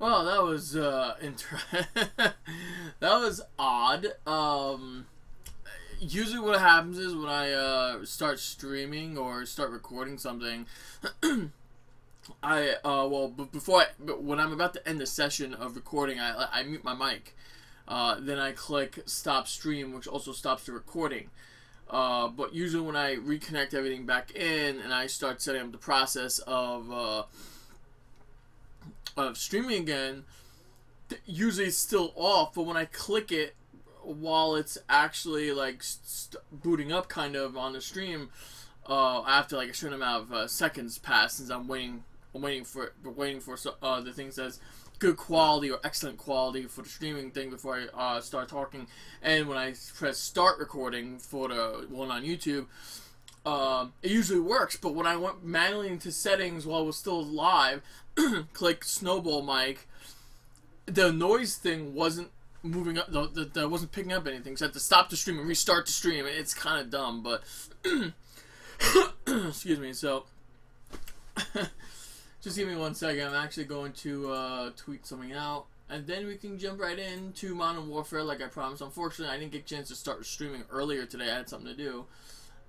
Well, that was uh, that was odd. Um, usually, what happens is when I uh, start streaming or start recording something, I uh, well before I, but when I'm about to end the session of recording, I I mute my mic. Uh, then I click stop stream, which also stops the recording. Uh, but usually when I reconnect everything back in and I start setting up the process of uh, of streaming again, usually it's still off. But when I click it while it's actually like booting up, kind of on the stream, uh, after like a certain amount of uh, seconds pass, since I'm waiting, I'm waiting for waiting for uh, the thing says good quality or excellent quality for the streaming thing before I uh, start talking. And when I press start recording for the one on YouTube, um, it usually works. But when I went manually into settings while it was still live, click snowball mic, the noise thing wasn't moving up. The, the, the wasn't picking up anything. So I had to stop the stream and restart the stream. It's kind of dumb, but excuse me. So. Just give me one second. I'm actually going to uh, tweet something out. And then we can jump right into Modern Warfare like I promised. Unfortunately, I didn't get a chance to start streaming earlier today. I had something to do.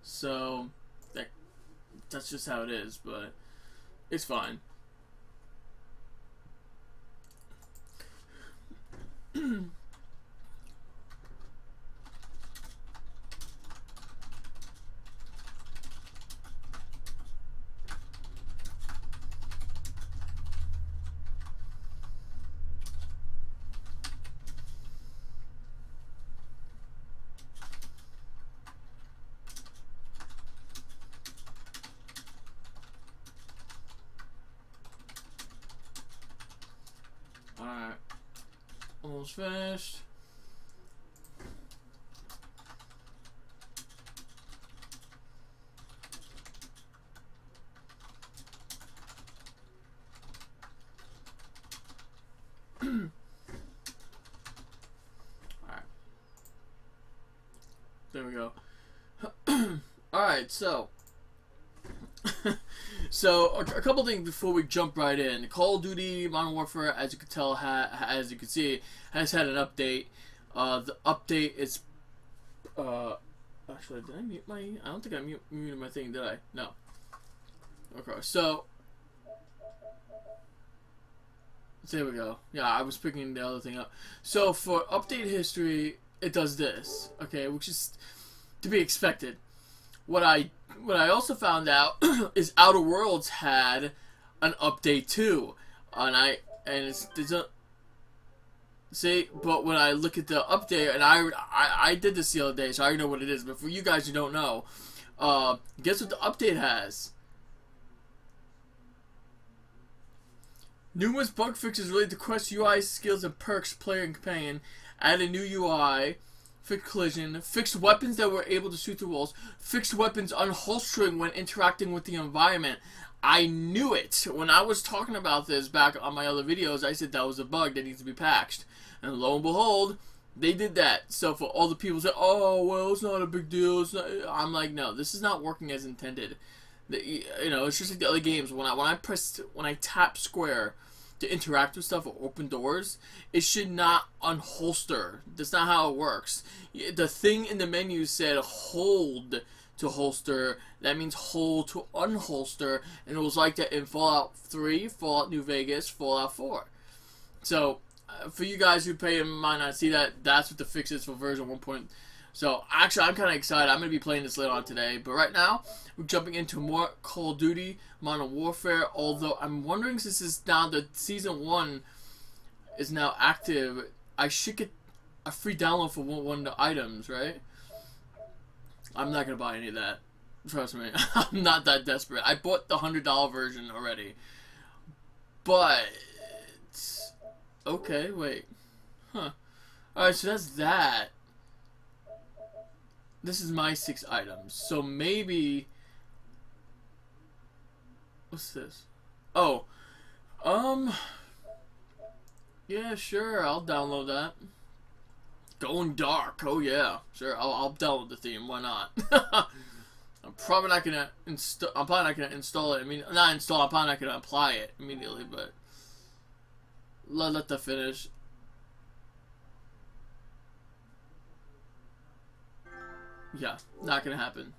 So, that, that's just how it is. But it's fine. Alright. Almost finished. Alright. There we go. Alright, so. So a, couple things before we jump right in. Call of Duty Modern Warfare, as you can tell, ha, as you can see, has had an update. Uh, the update is, uh, actually, did I mute my? I don't think I mute, muted my thing, did I? No. Okay, so there we go. Yeah, I was picking the other thing up. So for update history, it does this. Okay, which is to be expected. What I what I also found out is Outer Worlds had an update too, and I and it's a see. But when I look at the update, and I I, I did this the other day, so I know what it is. But for you guys who don't know, uh, guess what the update has? Numerous bug fixes related to Quest UI skills and perks, player and companion. Add a new UI fixed collision, fixed weapons that were able to shoot through walls, fixed weapons unholstering when interacting with the environment. I knew it. When I was talking about this back on my other videos, I said that was a bug that needs to be patched. And lo and behold, they did that. So for all the people that oh well, it's not a big deal. I'm like, no, this is not working as intended. The, you know, it's just like the other games. When I when I press when I tap square to interact with stuff or open doors, it should not unholster. That's not how it works. The thing in the menu said hold to holster. That means hold to unholster, and it was like that in Fallout 3, Fallout New Vegas, Fallout 4. So, uh, for you guys who pay and might not see that, that's what the fix is for version 1. So, actually, I'm kind of excited. I'm going to be playing this later on today. But right now, we're jumping into more Call of Duty Modern Warfare. Although, I'm wondering since this is now the Season 1 is now active, I should get a free download for one, one of the items, right? I'm not going to buy any of that. Trust me. I'm not that desperate. I bought the $100 version already. But... Okay, wait. Huh. Alright, so that's that this is my six items. So maybe what's this? Oh. Um Yeah, sure, I'll download that. Going dark. Oh yeah. Sure, I'll, I'll download the theme. Why not? I'm probably not gonna install. I'm probably not gonna install it. I mean, not install. I'm probably not gonna apply it immediately. But let, let the finish. Yeah, not gonna happen.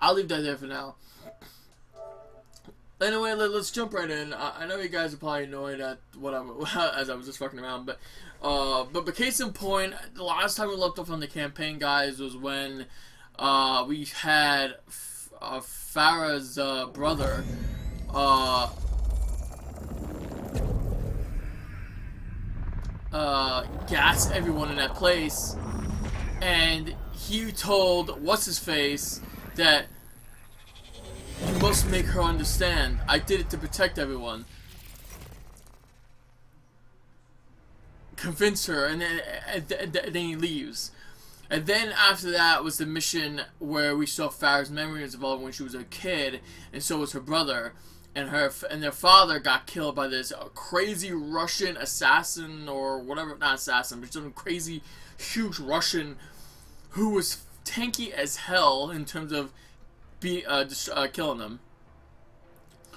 I'll leave that there for now. Anyway, let, us jump right in. I, I, know you guys are probably annoyed at what I'm as I was just fucking around, but uh, but but case in point, the last time we left off on the campaign, guys, was when uh, we had uh, Farah's uh, brother. Uh, uh, gas everyone in that place, and he told what's his face that you must make her understand. I did it to protect everyone. Convince her, and then, and then he leaves. And then after that was the mission where we saw Farah's memories evolve when she was a kid, and so was her brother. And her and their father got killed by this uh, crazy Russian assassin or whatever, not assassin, but some crazy, huge Russian who was tanky as hell in terms of be uh, just uh, killing them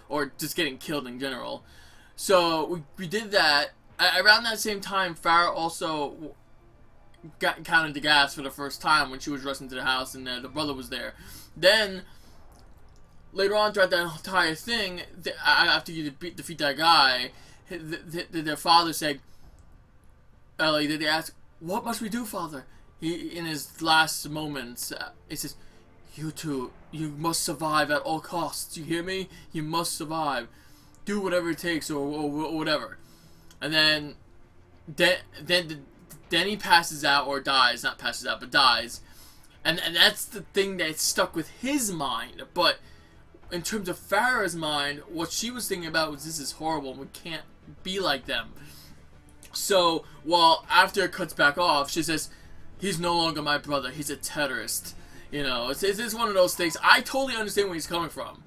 or just getting killed in general. So we, we did that. around that same time, Farah also got counted the gas for the first time when she was rushing to the house and uh, the brother was there. Then later on throughout that entire thing, the, after you defeat, defeat that guy, the, the, their father said, Ellie, did they ask, what must we do, father? He, in his last moments, uh, he says, you two, you must survive at all costs. You hear me? You must survive. Do whatever it takes, or, or, or whatever. And then, then, then, he passes out or dies. Not passes out, but dies. And and that's the thing that stuck with his mind. But in terms of Farah's mind, what she was thinking about was this is horrible. We can't be like them. So while after it cuts back off, she says, "He's no longer my brother. He's a terrorist." You know, it's, it's, one of those things. I totally understand where he's coming from.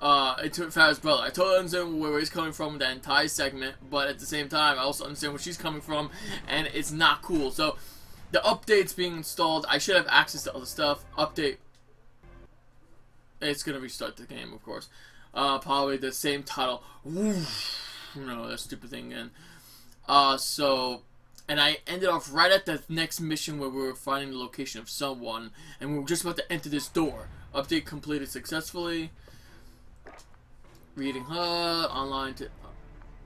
Uh, to Farah's brother. I totally understand where he's coming from that entire segment, but at the same time, I also understand where she's coming from, and it's not cool. So, the update's being installed. I should have access to other stuff. Update. It's gonna restart the game, of course. Uh, probably the same title. Woof. Know, that stupid thing again. Uh, so, and I ended off right at the next mission where we were finding the location of someone, and we were just about to enter this door. Update completed successfully. Reading HUD, online to...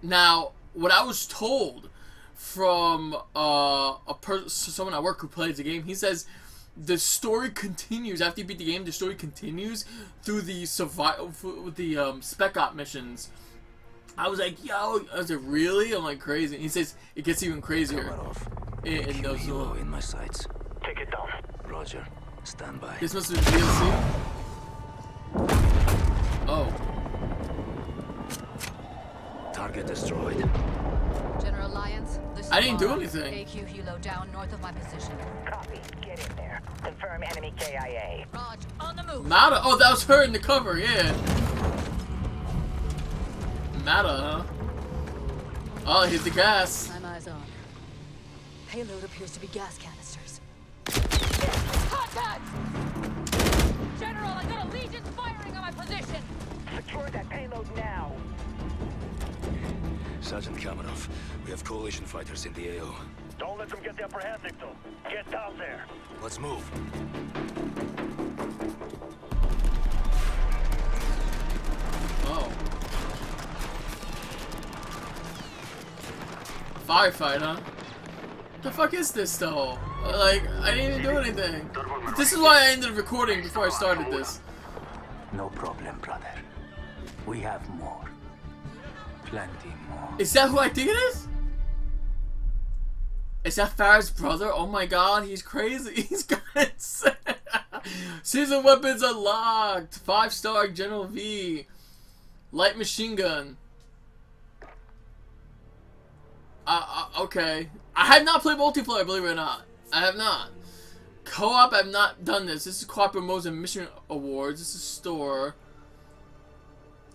Now, what I was told from uh, a person, someone at work who plays the game, he says the story continues after you beat the game. The story continues through the survival, the um, spec op missions I was like, yo, I was like, really? I'm like, crazy. And he says it gets even crazier. In, in those little... in my sights. Take it down. Roger. Stand by. This must have been DLC. Oh. Target destroyed. General Lyons, I didn't do anything. AQ helo down north of my position. Copy. Get in there. Confirm enemy KIA. Raj, on the move. Nada. Oh, that was her in the cover. Yeah matter, huh? Oh, here's the gas. I'm eyes on. Payload appears to be gas canisters. Contact! General, I got a Legion firing on my position! Secure that payload now. Sergeant Kamenov, we have coalition fighters in the AO. Don't let them get the upper hand, Victor. Get down there. Let's move. Firefight, huh? The fuck is this though? Like, I didn't even do anything. This is why I ended recording before I started this. No problem, brother. We have more. Plenty more. Is that who I think it is? Is that Farah's brother? Oh my god, he's crazy. He's got it. Season weapons unlocked. Five star General V. Light machine gun. Okay. I have not played multiplayer, believe it or not. I have not. Co-op, I've not done this. This is Cooperative Modes and Mission Awards. This is Store.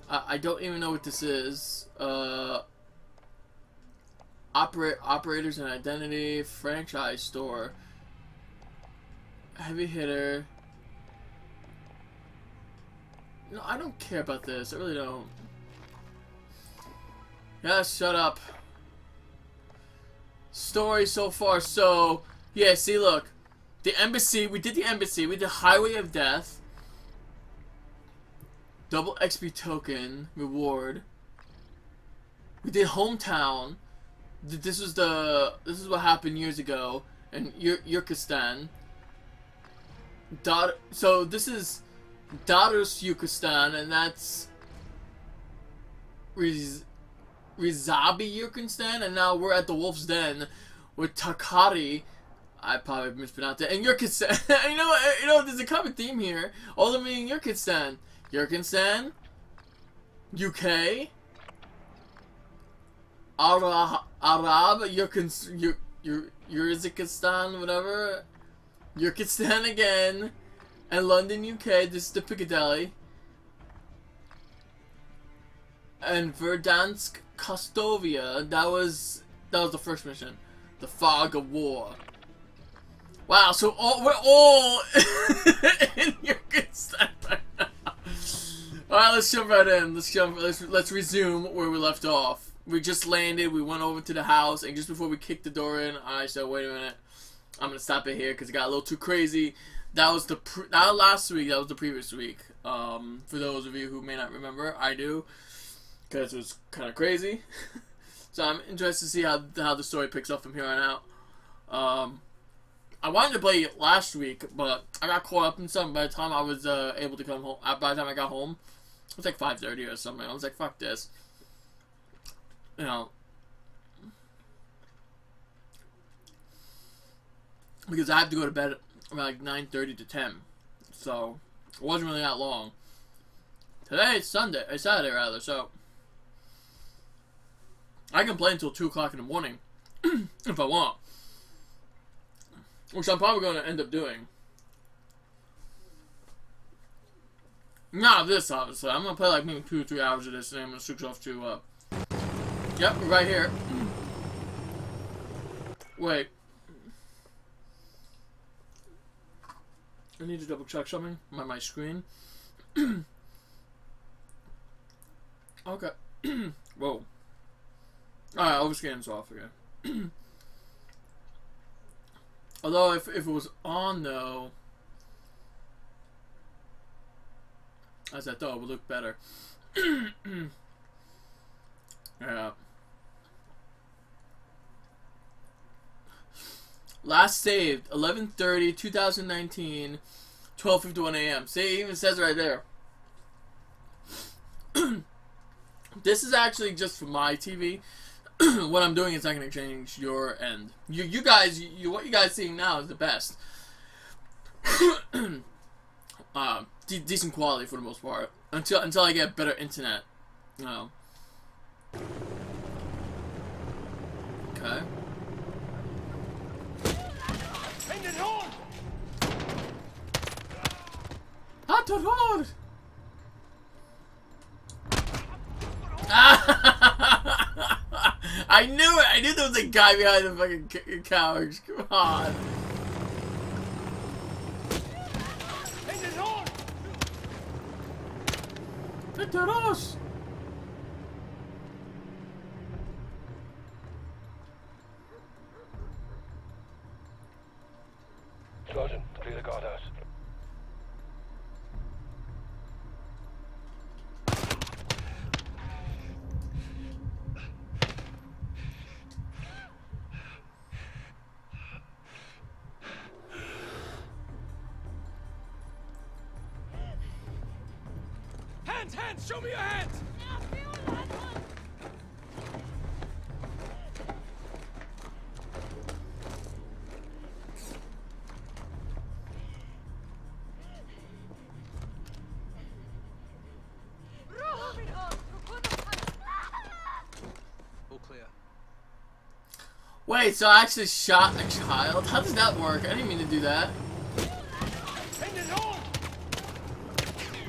Uh, I don't even know what this is. Uh, operate Operators and Identity. Franchise Store. Heavy Hitter. No, I don't care about this. I really don't. Yeah, shut up. Story so far. So, yeah, see, look. The embassy, we did the embassy, we did Highway of Death. Double XP token, reward. We did Hometown. This was the, this is what happened years ago in Ur- Yurkistan. So this is Dados Yurkistan, and that's Rizabi Yurkistan, and now we're at the Wolf's Den with Takari. I probably mispronounced it. And Yurkistan. you know, you know, there's a common theme here. All of them in Yurkistan. Yurkistan, UK, Arab, Arab, Yurkins, Yur, Yur, Yurzikistan, whatever. Yurkistan again, and London, UK. This is the Piccadilly. And Verdansk, Kostovia. That was that was the first mission, the Fog of War. Wow, so all, we're all in Yurkistan right now. All right, let's jump right in. Let's jump. Let's let's resume where we left off. We just landed. We went over to the house, and just before we kicked the door in, I said, "Wait a minute, I'm gonna stop it here because it got a little too crazy." That was the pre- not last week. That was the previous week. Um, for those of you who may not remember, I do, because it was kind of crazy. so I'm interested to see how how the story picks up from here on out. Um, I wanted to play it last week, but I got caught up in something. By the time I was uh, able to come home, uh, by the time I got home, it was like five thirty or something. I was like, "Fuck this," you know, because I have to go to bed around like nine thirty to ten, so it wasn't really that long. Today it's Sunday, it's Saturday rather, so I can play until two o'clock in the morning if I want. Which I'm probably going to end up doing. Not this, obviously. I'm going to play like maybe two or three hours of this, and I'm going to switch off to, uh... Yep, right here. Wait. I need to double check something on my screen. okay. Whoa. Alright, overscan's off again. Although, if, if it was on, though, as I thought, it would look better. yeah. Last saved, 11.30, 2019, 12.51 a.m. See, it even says right there. this is actually just for my TV. what I'm doing is not going to change your end. You, you guys, you, what you guys seeing now is the best. uh, de- decent quality for the most part. Until until I get better internet. No. Okay. Atoror! I knew it! I knew there was a guy behind the fucking couch. Come on. Petaros! Sergeant, Wait, so I actually shot a child? How does that work? I didn't mean to do that.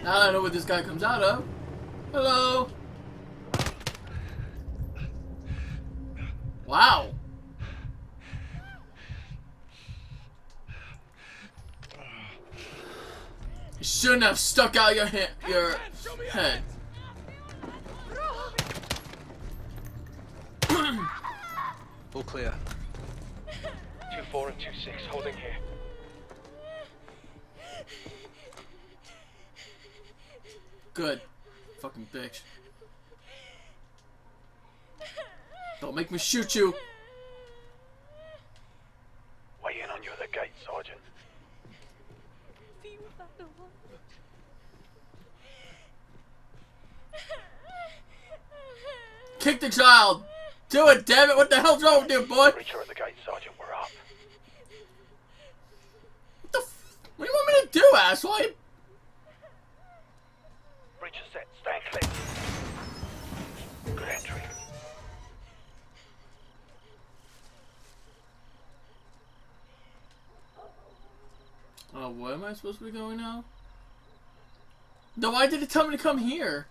Now I know what this guy comes out of. Hello. Wow. You shouldn't have stuck out your hand, your head. All clear. 4 and 2-6 holding here. Good. Fucking bitch. Don't make me shoot you. Waiting on you at the gate, Sergeant. Kick the child. Do it, damn it. What the hell's wrong with you, boy? Reach her at the gate, Sergeant. We're up. What the f- What do you want me to do, asshole? Breach is set. Stand clear. Good entry. Oh, where am I supposed to be going now? No, why did it tell me to come here?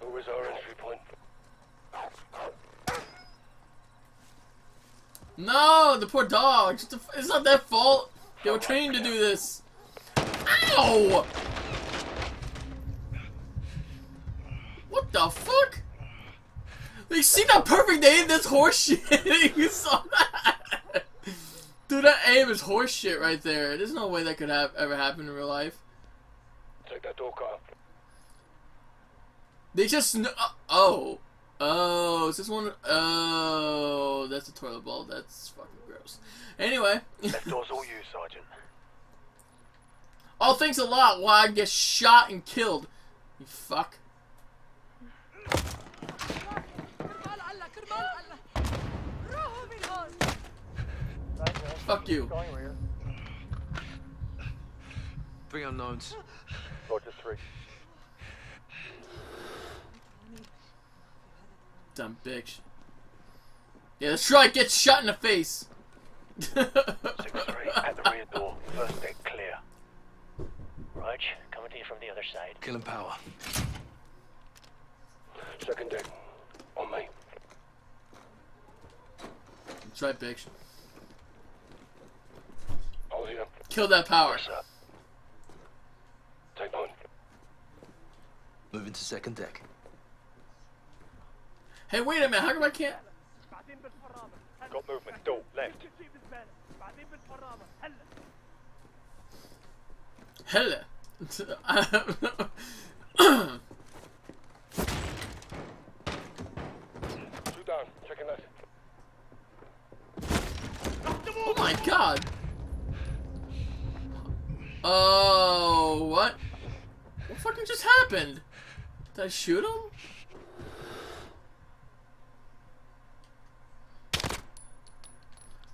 Who is our entry point? No, the poor dogs. It's not their fault. They were trained to do this. Ow! What the fuck? You see that perfect aim? That's horseshit. you saw that? Dude, that aim is horseshit right there. There's no way that could have ever happen in real life. Take that door, Kyle. They just uh, oh Oh, is this one? Oh, that's a toilet bowl. That's fucking gross. Anyway. that door's all you, Sergeant. Oh, thanks a lot. Why I get shot and killed? You fuck. fuck you. Three unknowns. Roger three. Dumb bitch. Yeah, that's right. Get shot in the face. 6-3 at the rear door. First deck clear. Rog, coming to you from the other side. Killing power. Second deck. On me. That's right, bitch. All here. Kill that power. Sir. Take point. Moving to second deck. Hey, wait a minute. How come I can't? Got movement. Door. Left. Hella. Two down. Checking left. oh my god. Oh, what? What fucking just happened? Did I shoot him?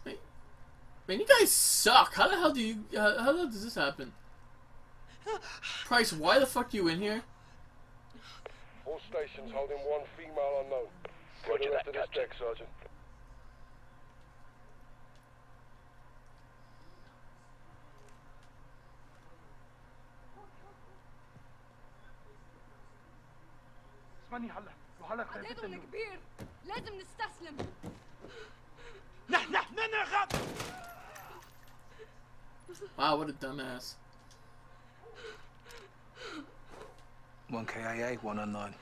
Wait. Man, you guys suck. How the hell do you? How, how the hell does this happen? Price, why the fuck you in here? All stations holding one female unknown. Go Roger to the left that, of this deck, Sergeant. اسمعني هلا وهلا خربت عددهم انه كبير لازم نستسلم نحن نحن نغب Wow, what a dumbass. One KIA, one oh unknown.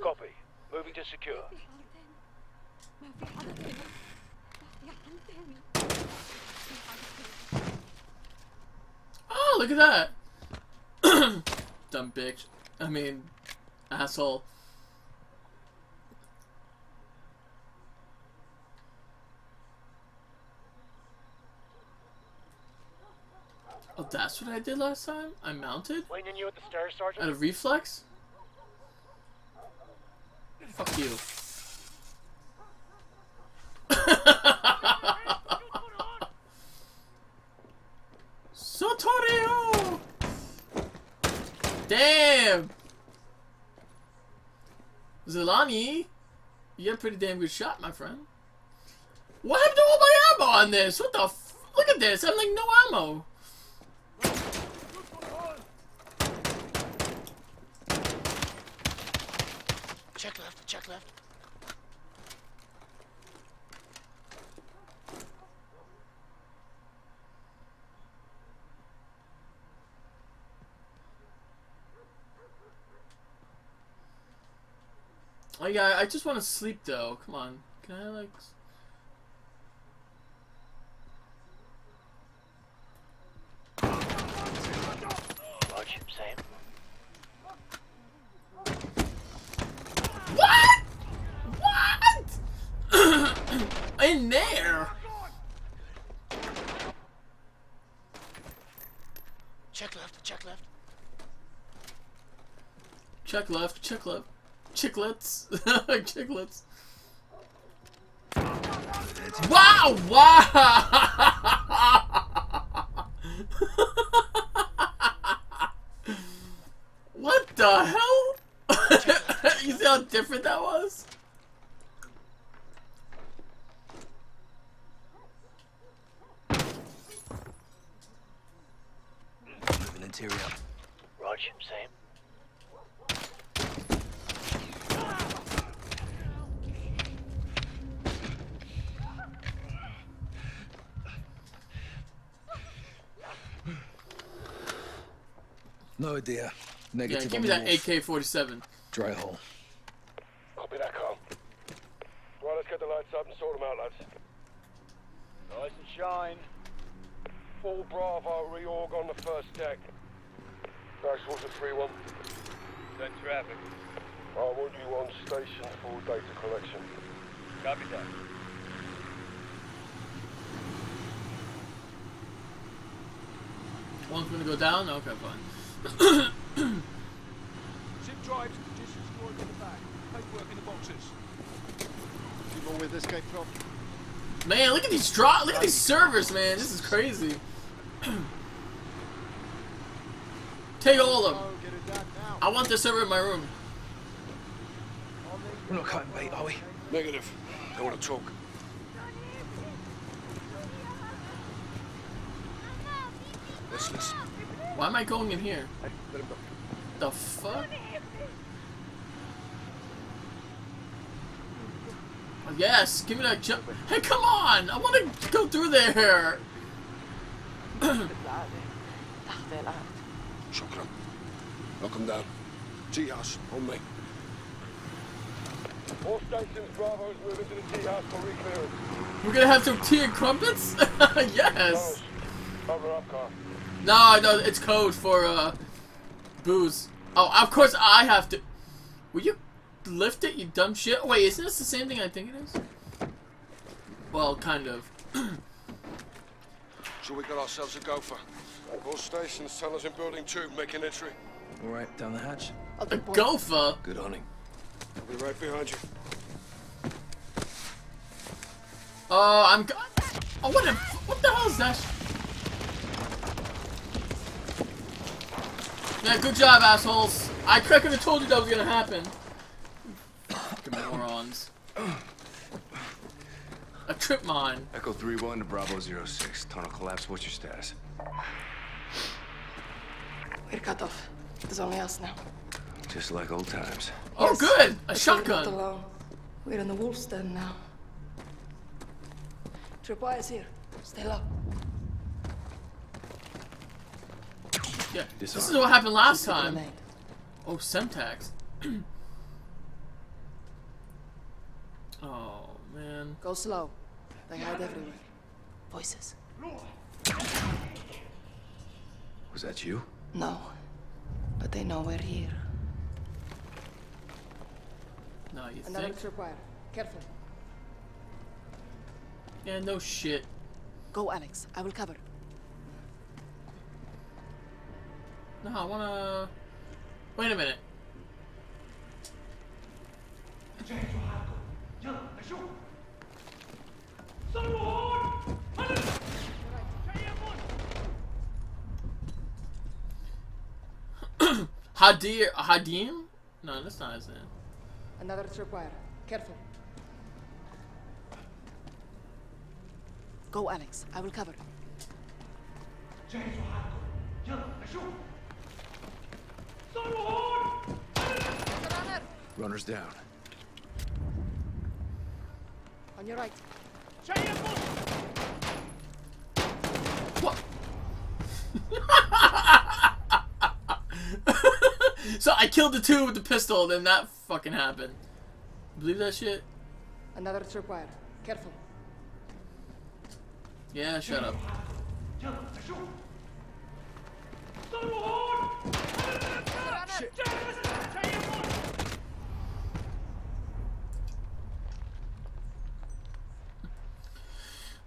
Copy. Moving to secure. Oh, look at that! Dumb bitch. I mean, asshole. Oh, that's what I did last time? I mounted? Waiting you at the stairs, Sergeant. At a reflex? Fuck you. Sotorio! Damn! Zelani, you got a pretty damn good shot, my friend. What happened to all my ammo on this? What the f- Look at this, I'm like no ammo. Check left. Oh yeah, I just want to sleep though. Come on, can I like? s- Roger, same. What? What? In there? Check left, check left. Check left, check left. Chiclets. Chiclets. Wow! Wow! what the hell? you see how different that was? Moving interior. Roger, same. No idea. Negative. Yeah, give me that. AK-47. Dry hole. Copy that, Carl. Right, let's get the lights up and sort them out, lads. Nice and shine. Full Bravo reorg on the first deck. Maxwell's a 3-1. Send traffic. I want you on station for data collection. Copy that. One's gonna go down? Okay, fine. Ship drives, conditions stored in the back. Paperwork in the boxes. You know where this came from? Man, look at these draw. Look at these servers, man. This is crazy. Take all of them. Oh, get it done now. I want the server in my room. We're not cutting bait, are we? Negative. Don't want to talk. Let's listen. Why am I going in here? The fuck? Oh, Yes, give me that jump. Hey, come on! I want to go through there. Shotgun. Knock him down. T-house, on me. All stations, Bravo's moving to the T-house for reclearance. We're gonna have some tea and crumpets. yes. Cover up, Carl. No, no, it's code for uh, booze. Oh, of course I have to. Will you lift it, you dumb shit? Wait, isn't this the same thing I think it is? Well, kind of. So we got ourselves a gopher. All stations, tell us in building two, making entry. All right, down the hatch. A gopher. Good hunting. I'll be right behind you. Oh, I'm. Go oh, what the? What the hell is that? Yeah, good job, assholes. I could have told you that was gonna happen. Fucking morons. A trip mine. Echo 3-1 to Bravo 06. Tunnel collapse. What's your status? We're cut off. There's only us now. Just like old times. Oh, Yes, good. A but We're not shotgun. alone. We're in the wolf's den now. Tripwire's here. Stay low. Yeah. This is what happened last time. Oh, Semtex. oh man. Go slow. They hide everywhere. Voices. Was that you? No. But they know we're here. No, you Another think? tripwire. Careful. Yeah, no shit. Go, Alex. I will cover. No, I wanna. Wait a minute. Hadir Hadim? No, that's not his name. Another tripwire. Careful. Go, Alex. I will cover. Runner's down. On your right. What? so I killed the two with the pistol, then that fucking happened. Believe that shit? Another tripwire. Careful. Yeah, shut up.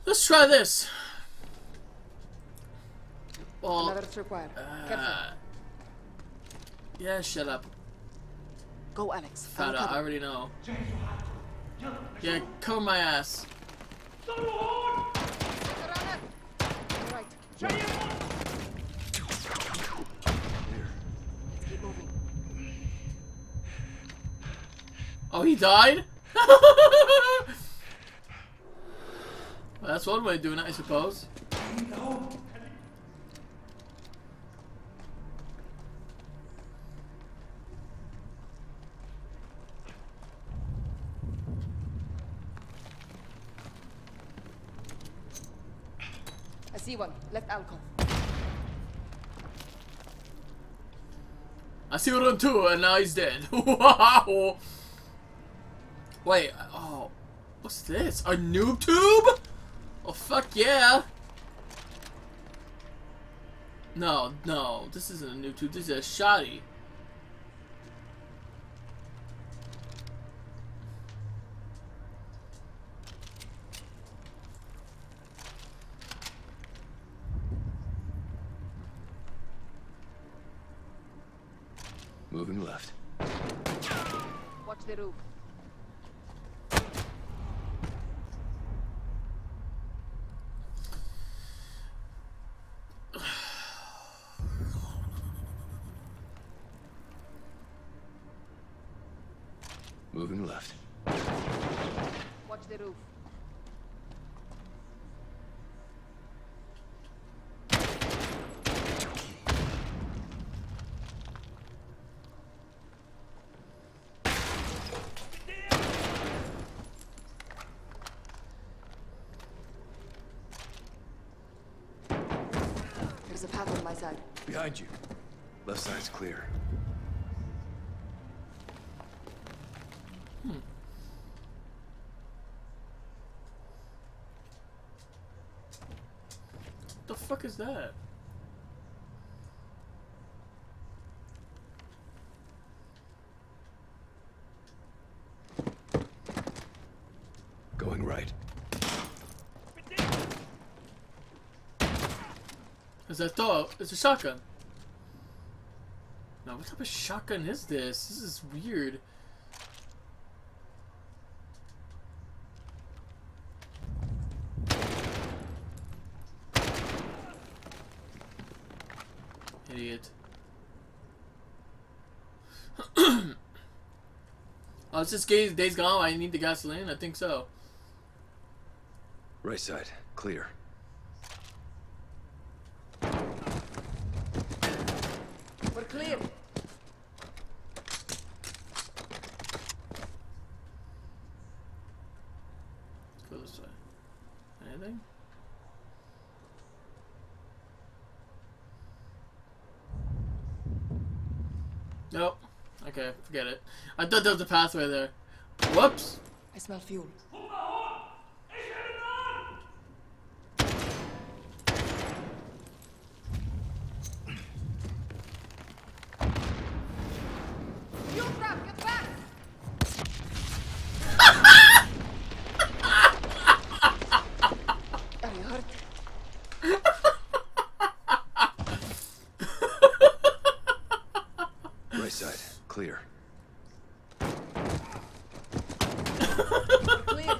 Let's try this. Well, Another tripwire. Careful. uh, yeah, shut up. Go, Alex. Found I'll. I already know. Yeah, cover my ass. Right. Let's keep moving. Oh, he died? well, that's one way of doing it, I suppose. I see one. Left alcove. I see one too, and now he's dead. wow. Wait, oh, what's this? A noob tube? Oh fuck yeah! No, no, this isn't a noob tube. This is a shoddy. Moving left. Watch the roof. There's a path on my side. Behind you. Left side's clear. the fuck is that? Going right. As I thought, it's a shotgun. Now, what type of shotgun is this? This is weird. Idiot. oh, it's just Days Days Gone. I need the gasoline. I think so. Right side. Clear. We're clear. Let's go this way. Anything? Nope. Okay, forget it. I thought there was a pathway there. Whoops. I smell fuel trap, get back! Are you hurt? Right side. Clear. Clear.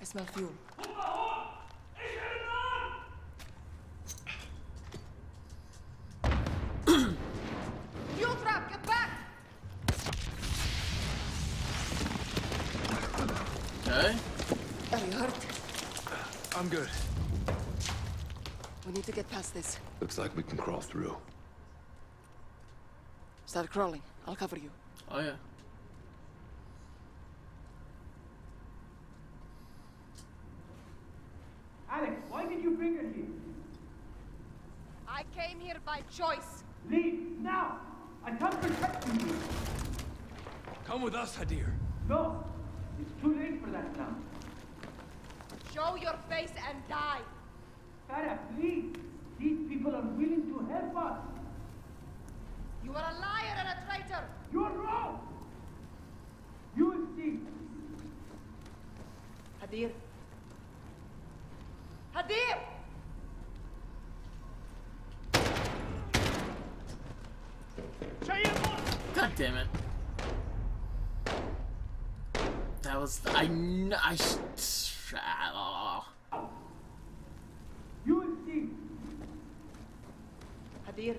I smell fuel. fuel trap, get back! Okay. Are you hurt? I'm good. We need to get past this. Looks like we can crawl through. Start crawling. I'll cover you. Oh yeah. Alex, why did you bring her here? I came here by choice. Leave now! I can't protect you. Come with us, Hadir. No, it's too late for that now. Show your face and die. Farah, please. These people are willing to help us. You are a liar and a traitor. You're wrong. You will see. Hadir. Hadir! God damn it. That was I kn- I ah, Hadir,